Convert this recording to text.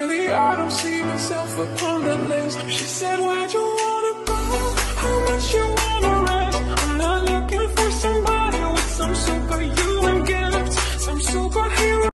Really, I don't see myself upon that list. She said, Why'd you wanna go? How much you